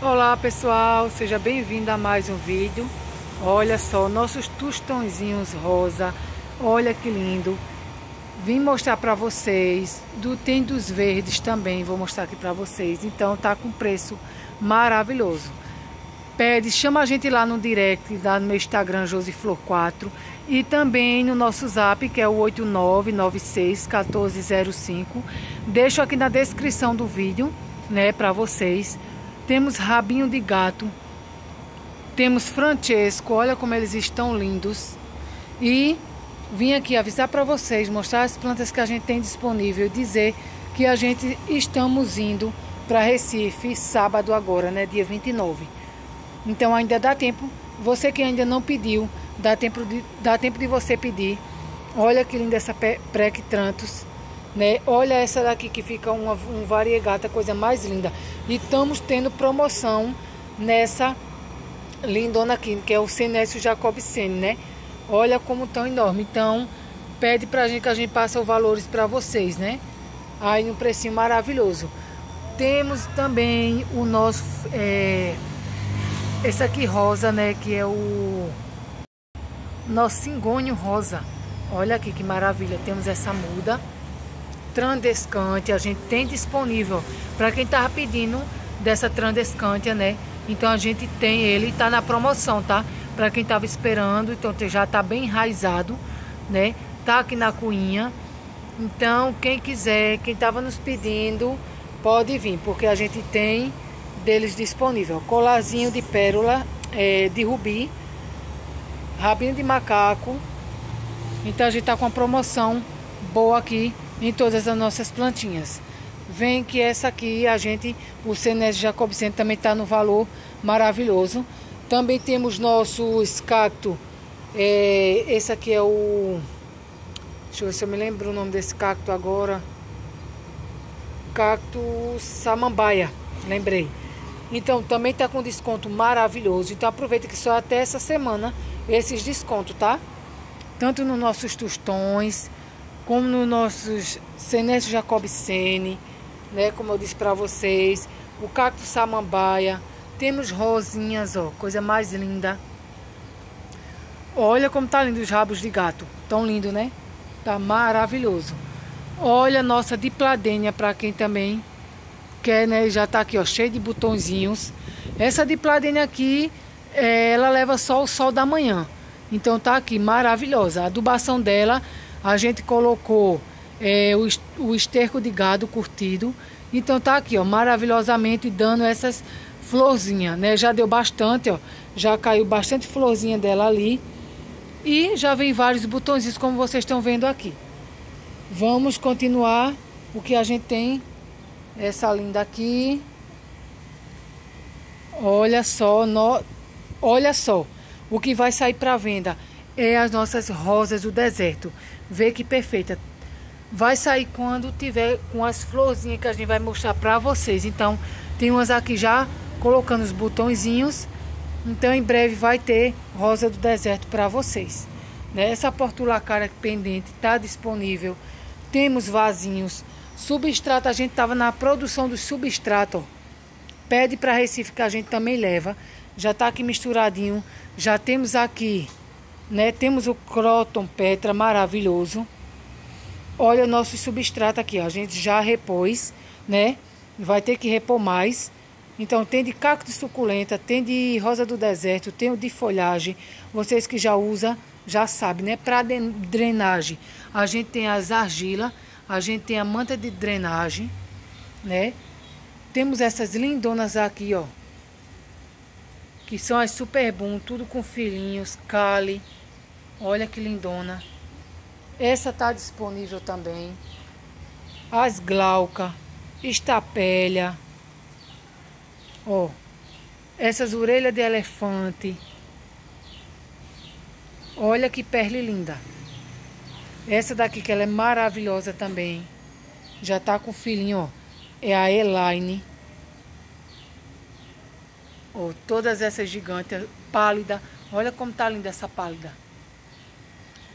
Olá pessoal, seja bem-vindo a mais um vídeo. Olha só, nossos tostõezinhos rosa, olha que lindo. Vim mostrar para vocês, do, tem dos verdes também, vou mostrar aqui para vocês. Então tá com preço maravilhoso. Pede, chama a gente lá no direct, lá no meu Instagram, Josiflor4. E também no nosso zap, que é o 8996-1405. Deixo aqui na descrição do vídeo, né, para vocês temos rabinho de gato. Temos Francesco, olha como eles estão lindos. E vim aqui avisar para vocês, mostrar as plantas que a gente tem disponível dizer que a gente estamos indo para Recife sábado agora, né, dia 29. Então ainda dá tempo, você que ainda não pediu, dá tempo de, dá tempo de você pedir. Olha que linda essa Prectrantus né? Olha essa daqui que fica uma, um variegata, coisa mais linda. E estamos tendo promoção nessa lindona aqui, que é o Senécio Jacobsene, né? Olha como tão enorme. Então, pede pra gente que a gente passe os valores para vocês, né? Aí no precinho maravilhoso. Temos também o nosso é, aqui rosa, né, que é o nosso cingônio rosa. Olha aqui que maravilha. Temos essa muda Trandescante, a gente tem disponível para quem tava pedindo dessa Trandescante, né? Então a gente tem ele, tá na promoção, tá? Para quem tava esperando, então já tá bem enraizado, né? Tá aqui na cuinha. Então, quem quiser, quem tava nos pedindo, pode vir, porque a gente tem deles disponível. Colarzinho de pérola, é, de rubi, rabinho de macaco. Então a gente tá com uma promoção boa aqui em todas as nossas plantinhas. Vem que essa aqui a gente, o Senésio Jacobsen também está no valor maravilhoso. Também temos nossos cacto. É, esse aqui é o. Deixa eu ver se eu me lembro o nome desse cacto agora. Cacto Samambaia, lembrei. Então também está com desconto maravilhoso. Então aproveita que só até essa semana esses descontos, tá? Tanto nos nossos tostões, como nos nossos Senécio Jacobsene, né, como eu disse para vocês, o cacto samambaia, temos rosinhas, ó, coisa mais linda. Olha como tá lindo os rabos de gato, tão lindo, né? Tá maravilhoso. Olha a nossa dipladênia para quem também quer, né? Já tá aqui, ó, cheio de botõezinhos. Essa dipladênia aqui, é, ela leva só o sol da manhã. Então tá aqui, maravilhosa. A adubação dela a gente colocou é, o, o esterco de gado curtido. Então tá aqui, ó, maravilhosamente dando essas florzinhas, né? Já deu bastante, ó. Já caiu bastante florzinha dela ali. E já vem vários botões, como vocês estão vendo aqui. Vamos continuar o que a gente tem. Essa linda aqui. Olha só, no... olha só o que vai sair para venda é as nossas rosas do deserto. Vê que perfeita. Vai sair quando tiver com as florzinhas que a gente vai mostrar para vocês. Então, tem umas aqui já colocando os botõezinhos. Então, em breve vai ter rosa do deserto para vocês. Né? Essa portulacara pendente está disponível. Temos vasinhos. Substrato, a gente estava na produção do substrato. Pede para Recife que a gente também leva. Já está aqui misturadinho. Já temos aqui né? Temos o Croton Petra maravilhoso. Olha o nosso substrato aqui, ó. a gente já repôs, né? Vai ter que repor mais. Então tem de cacto suculenta, tem de rosa do deserto, tem o de folhagem. Vocês que já usam, já sabem, né? Para drenagem, a gente tem as argilas, a gente tem a manta de drenagem, né? Temos essas lindonas aqui, ó. Que são as super boom, tudo com filhinhos, cali. Olha que lindona. Essa tá disponível também. As glauca, estapélia. Ó, essas orelhas de elefante. Olha que perle linda. Essa daqui que ela é maravilhosa também. Já tá com filhinho, ó. É a Elaine. Ó, todas essas gigantes, pálida. Olha como tá linda essa pálida.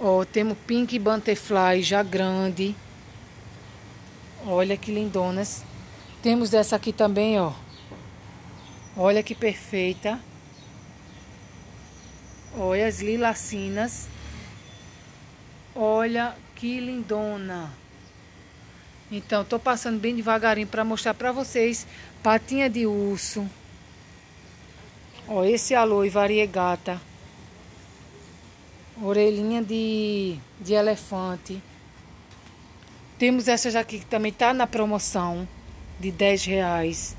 Ó, temos Pink Butterfly já grande. Olha que lindonas. Temos essa aqui também, ó. Olha que perfeita. Olha as lilacinas. Olha que lindona. Então, tô passando bem devagarinho para mostrar para vocês. Patinha de urso. Ó, esse aloe variegata. Orelhinha de, de elefante. Temos essa aqui que também tá na promoção de 10 reais.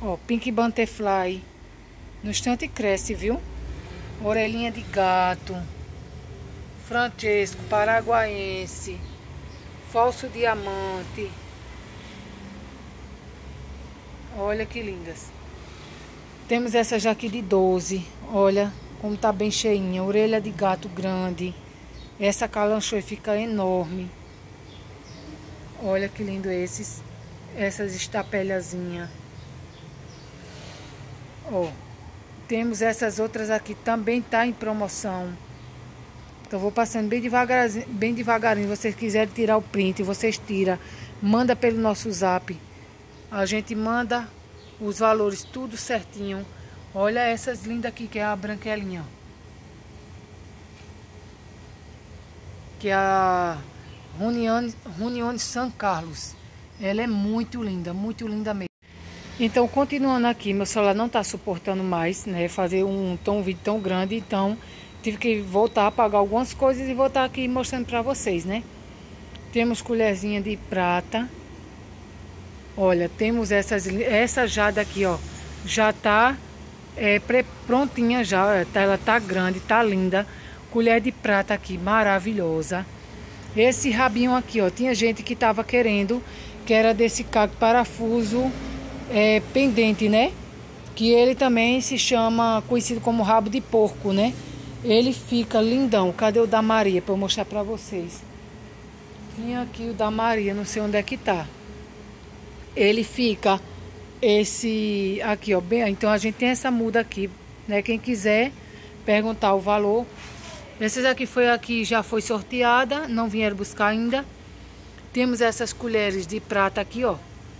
Ó, Pink Butterfly. No instante cresce, viu? Orelhinha de gato. Francesco, paraguaense. Falso diamante. Olha que lindas. Temos essa já aqui de 12. Olha como tá bem cheinha. Orelha de gato grande. Essa calanchoe fica enorme. Olha que lindo esses. Essas estapelhazinhas. Ó. Temos essas outras aqui. Também tá em promoção. Então vou passando bem devagarinho, bem devagarinho. Se vocês quiserem tirar o print, vocês tiram. Manda pelo nosso zap. A gente manda os valores tudo certinho. Olha essas lindas aqui, que é a branquelinha. Que é a Runione, San Carlos. Ela é muito linda, muito linda mesmo. Então, continuando aqui, meu celular não está suportando mais, né? Fazer um, um vídeo tão grande, então tive que voltar apagar algumas coisas e voltar aqui mostrando para vocês, né? Temos colherzinha de prata. Olha, temos essas, essa jada aqui, ó. Já tá é, prontinha já, ela tá grande, tá linda. Colher de prata aqui, maravilhosa. Esse rabinho aqui, ó, tinha gente que tava querendo, que era desse caco parafuso é, pendente, né? Que ele também se chama, conhecido como rabo de porco, né? Ele fica lindão. Cadê o da Maria para eu mostrar para vocês? Tinha aqui o da Maria, não sei onde é que tá. Ele fica esse aqui, ó, bem, então a gente tem essa muda aqui, né? Quem quiser perguntar o valor. Esses aqui foi aqui já foi sorteada, não vieram buscar ainda. Temos essas colheres de prata aqui, ó,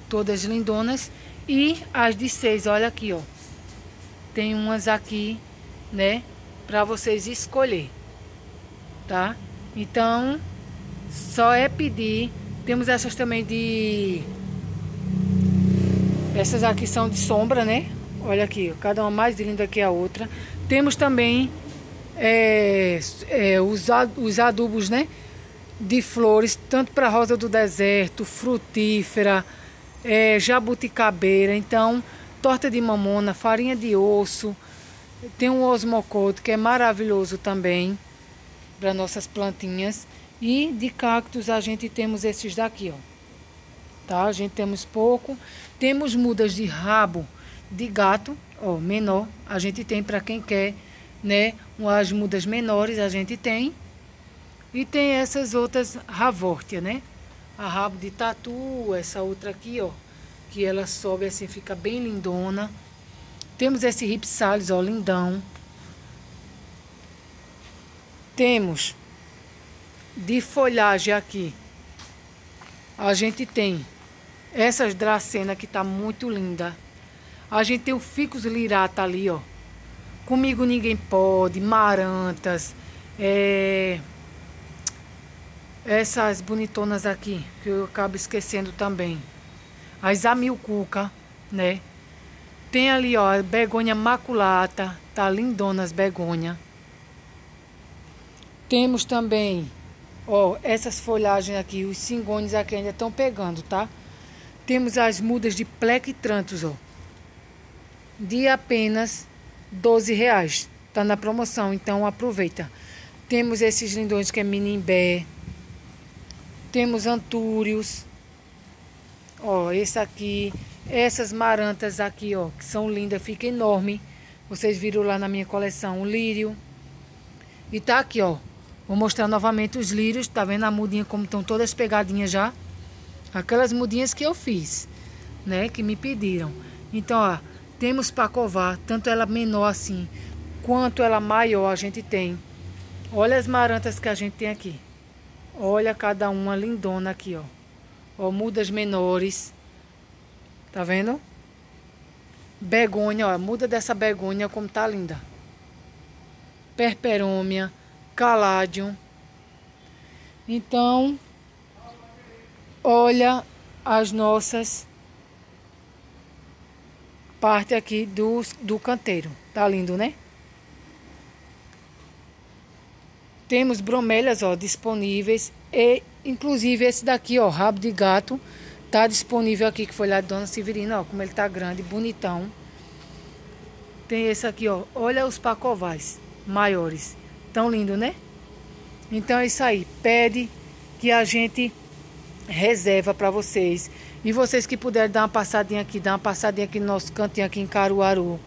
todas lindonas e as de seis, olha aqui, ó. Tem umas aqui, né? para vocês escolher, tá? Então, só é pedir. Temos essas também de... Essas aqui são de sombra, né? Olha aqui, cada uma mais linda que a outra. Temos também é, é, os, os adubos, né? De flores, tanto para rosa do deserto, frutífera, é, jabuticabeira. Então, torta de mamona, farinha de osso, tem um osmocote que é maravilhoso também para nossas plantinhas. E de cactos a gente temos esses daqui, ó. Tá? A gente temos pouco. Temos mudas de rabo de gato, ó, menor. A gente tem para quem quer, né? As mudas menores a gente tem. E tem essas outras ravórtia, né? A rabo de tatu, essa outra aqui, ó. Que ela sobe assim, fica bem lindona. Temos esse ripsalis, ó, lindão. Temos de folhagem aqui. A gente tem essas dracena que tá muito linda. A gente tem o ficus lirata ali, ó. Comigo ninguém pode, marantas, é... essas bonitonas aqui, que eu acabo esquecendo também. As amilcuca, né? Tem ali, ó, begonha maculata, tá lindona as begonha. Temos também, ó, essas folhagens aqui, os cingones aqui ainda estão pegando, tá? Temos as mudas de plequitrantos, ó, de apenas 12 reais. Tá na promoção, então aproveita. Temos esses lindões que é minimbé. Temos antúrios. Ó, esse aqui essas marantas aqui, ó, que são lindas, fica enorme. Vocês viram lá na minha coleção o lírio. E tá aqui, ó. Vou mostrar novamente os lírios. Tá vendo a mudinha como estão todas pegadinhas já? Aquelas mudinhas que eu fiz, né? Que me pediram. Então, ó, temos para covar, tanto ela menor assim, quanto ela maior a gente tem. Olha as marantas que a gente tem aqui. Olha cada uma lindona aqui, ó. Ó, mudas menores. Tá vendo? Begônia, ó, muda dessa begônia como tá linda. Perperômia, caládio. Então, olha as nossas parte aqui do, do canteiro. Tá lindo, né? Temos bromélias, ó, disponíveis e inclusive esse daqui, ó, rabo de gato, tá disponível aqui que foi lá de Dona Severina, ó, como ele tá grande, bonitão. Tem esse aqui, ó. Olha os pacovais maiores. Tão lindo, né? Então é isso aí. Pede que a gente reserva para vocês. E vocês que puderem dar uma passadinha aqui, dar uma passadinha aqui no nosso cantinho aqui em Caruaru.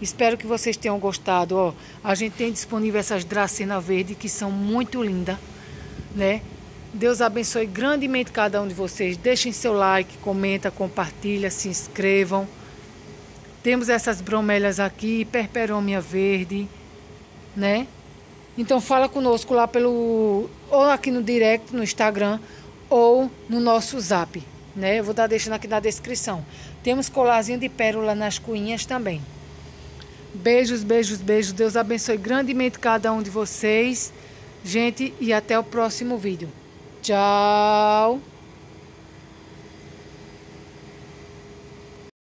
Espero que vocês tenham gostado, ó. A gente tem disponível essas dracena verde que são muito lindas, né? Deus abençoe grandemente cada um de vocês. Deixem seu like, comenta, compartilha, se inscrevam. Temos essas bromélias aqui, perperômia verde, né? Então fala conosco lá pelo ou aqui no direct no Instagram ou no nosso Zap, né? Eu vou estar deixando aqui na descrição. Temos colarzinho de pérola nas cuinhas também. Beijos, beijos, beijos. Deus abençoe grandemente cada um de vocês. Gente, e até o próximo vídeo. Tchau!